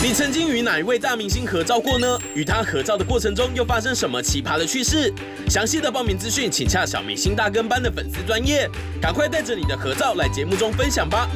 你曾经与哪一位大明星合照过呢？与他合照的过程中又发生什么奇葩的趣事？详细的报名资讯请洽小明星大跟班的粉丝专业。赶快带着你的合照来节目中分享吧。